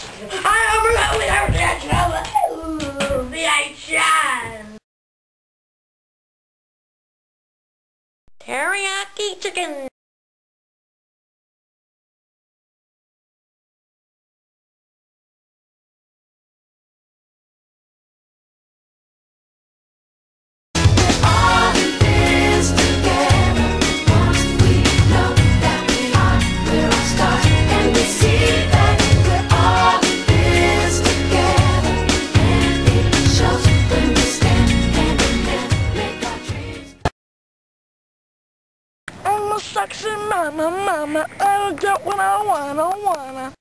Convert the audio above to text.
I am really reaction. Teriyaki chicken. Sexy mama, mama. I'll get what I wanna, wanna.